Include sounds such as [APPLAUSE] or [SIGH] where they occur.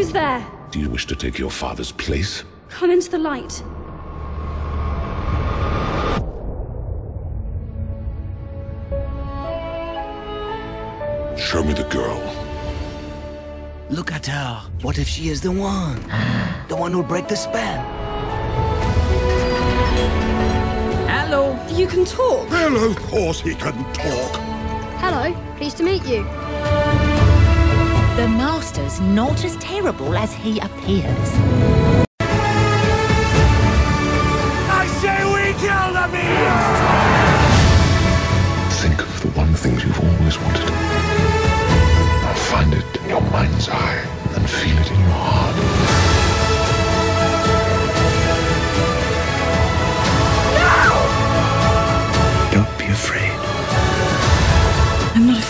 Do you wish to take your father's place? Come into the light. Show me the girl. Look at her. What if she is the one? [GASPS] The one who'll break the spell? Hello. You can talk. Well, of course he can talk. Hello, pleased to meet you. The Master's not as terrible as he appears. I say we kill the beast! Think of the one thing you've always wanted. And find it in your mind's eye and feel it in your heart. No! Don't be afraid. I'm not afraid.